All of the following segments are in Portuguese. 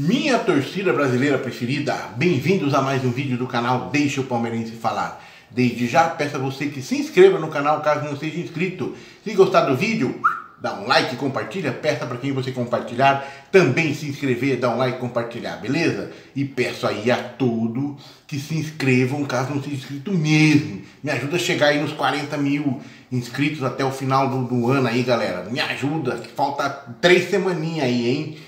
Minha torcida brasileira preferida, bem-vindos a mais um vídeo do canal Deixa o Palmeirense Falar. Desde já peço a você que se inscreva no canal caso não seja inscrito. Se gostar do vídeo, dá um like, compartilha, peça para quem você compartilhar também se inscrever, dá um like, compartilhar, beleza? E peço aí a todo que se inscrevam caso não seja inscrito mesmo. Me ajuda a chegar aí nos 40 mil inscritos até o final do, do ano aí, galera. Me ajuda, que falta três semaninhas aí, hein?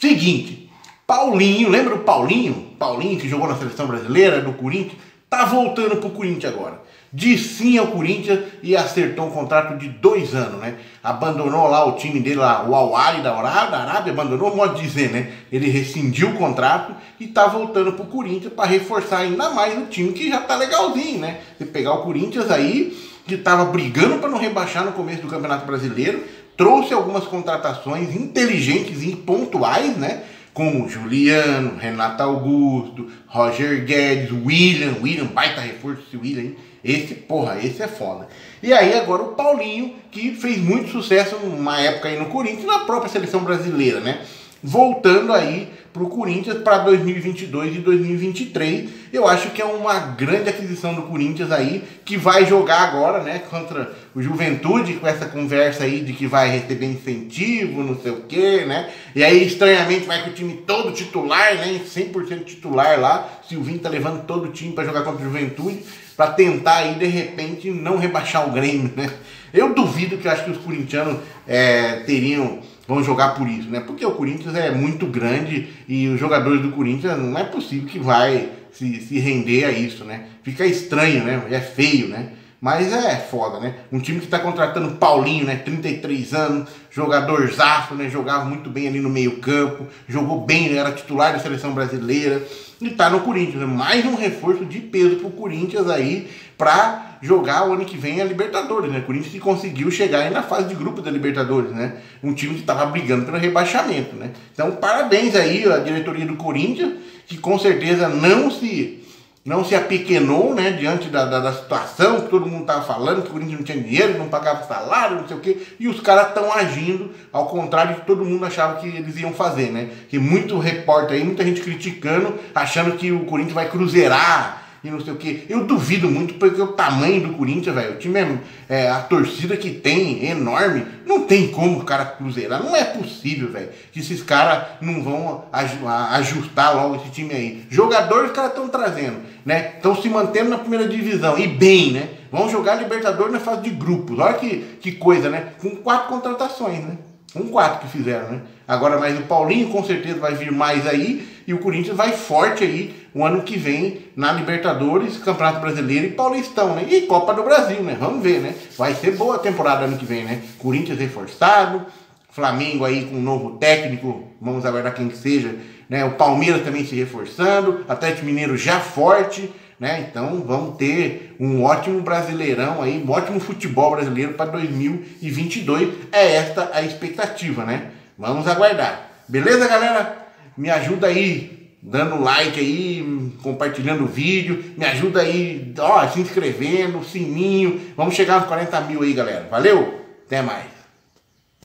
Seguinte, Paulinho, lembra o Paulinho? Paulinho que jogou na seleção brasileira, do Corinthians, tá voltando pro Corinthians agora. Disse sim ao Corinthians e acertou um contrato de dois anos, né? Abandonou lá o time dele, lá, o Al-Ali da Arábia, abandonou, modo de dizer, né? Ele rescindiu o contrato e tá voltando pro Corinthians para reforçar ainda mais o time que já tá legalzinho, né? Você pegar o Corinthians aí, que tava brigando para não rebaixar no começo do Campeonato Brasileiro, trouxe algumas contratações inteligentes e pontuais, né? Como Juliano, Renato Augusto, Roger Guedes, William, William, baita reforço esse William, hein? Esse, porra, esse é foda. E aí agora o Paulinho, que fez muito sucesso numa época aí no Corinthians, na própria seleção brasileira, né? Voltando aí para o Corinthians para 2022 e 2023. Eu acho que é uma grande aquisição do Corinthians aí, que vai jogar agora, né, contra o Juventude, com essa conversa aí de que vai receber incentivo, não sei o quê, né? E aí, estranhamente, vai com o time todo titular, né, 100% titular lá. Silvinho tá levando todo o time para jogar contra o Juventude, para tentar aí, de repente, não rebaixar o Grêmio, né? Eu duvido que eu acho que os corintianos é, teriam vão jogar por isso, né? Porque o Corinthians é muito grande e os jogadores do Corinthians não é possível que vai se, se render a isso, né? Fica estranho, né? É feio, né? Mas é foda, né? Um time que tá contratando Paulinho, né? 33 anos, jogador zaço, né? Jogava muito bem ali no meio campo, jogou bem, né? era titular da seleção brasileira e tá no Corinthians. Né? Mais um reforço de peso pro Corinthians aí pra jogar o ano que vem a Libertadores, né? O Corinthians que conseguiu chegar aí na fase de grupo da Libertadores, né? Um time que tava brigando pelo rebaixamento, né? Então, parabéns aí à diretoria do Corinthians, que com certeza não se não se apequenou, né, diante da, da, da, situação que todo mundo estava falando, que o Corinthians não tinha dinheiro, não pagava salário, não sei o quê, e os caras estão agindo ao contrário de que todo mundo achava que eles iam fazer, né? Que muito repórter aí, muita gente criticando, achando que o Corinthians vai cruzeirar, e não sei o que. Eu duvido muito porque o tamanho do Corinthians, velho, o time é, é, a torcida que tem é enorme, não tem como o cara cruzeirar, não é possível, velho, que esses caras não vão ajustar logo esse time aí. Jogadores os caras estão trazendo, né? Estão se mantendo na primeira divisão e bem, né? Vão jogar Libertadores na fase de grupos. Olha que, que coisa, né? Com quatro contratações, né? Um quatro que fizeram, né? Agora, mas o Paulinho com certeza vai vir mais aí e o Corinthians vai forte aí o ano que vem na Libertadores, Campeonato Brasileiro e Paulistão, né? E Copa do Brasil, né? Vamos ver, né? Vai ser boa a temporada ano que vem, né? Corinthians reforçado, Flamengo aí com um novo técnico, vamos aguardar quem que seja, né? O Palmeiras também se reforçando, Atlético Mineiro já forte, né? Então vamos ter um ótimo brasileirão aí, um ótimo futebol brasileiro para 2022. É esta a expectativa, né? Vamos aguardar. Beleza, galera? Me ajuda aí dando like aí, compartilhando o vídeo, me ajuda aí, ó, se inscrevendo, sininho. Vamos chegar nos 40 mil aí, galera. Valeu? Até mais.